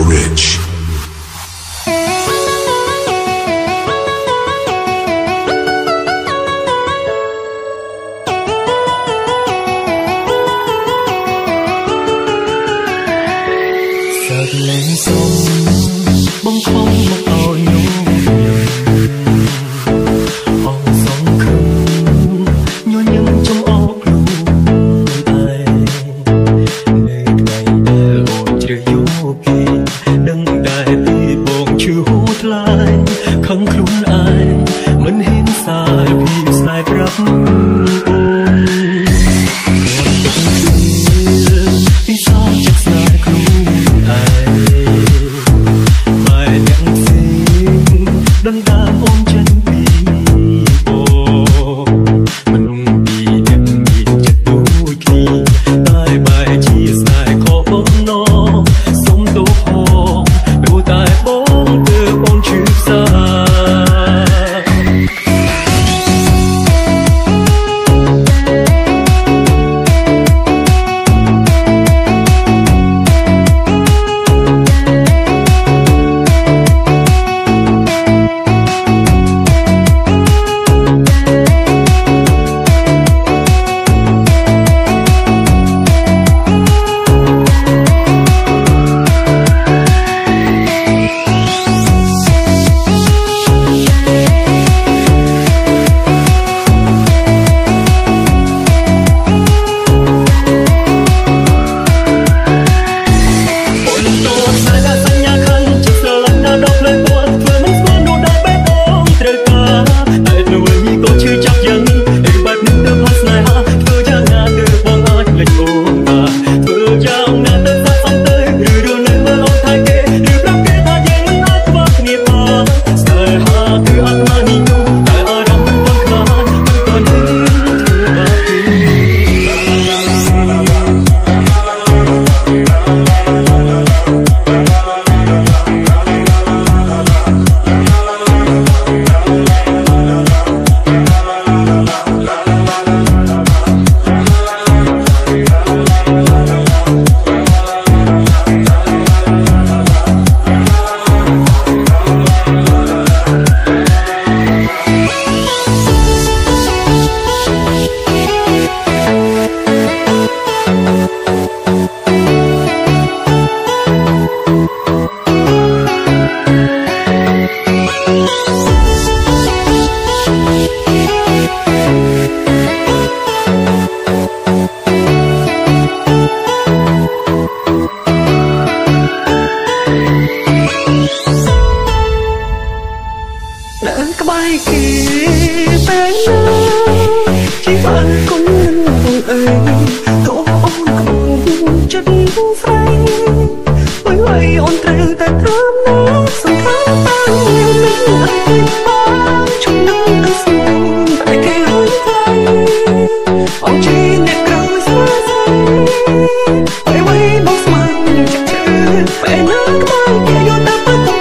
Daryl Rich. Giọt lên sông bông phong គេពេលណាជីវិតគុណនឹងខ្លួនឯងតោះអូនកំពុងចិត្តស្រីអ្វីអូនត្រូវតែត្រាំណាសំខាន់តាមមានមិនអីពីបងជំនួសទៅស្មោះតែគេហូចខ្លាំងអូនជាអ្នកក្រោយស្មើស្រីអ្វីមកស្មើចិត្តពេលណាក្បាលគេយកតែប៉ុណ្ណឹង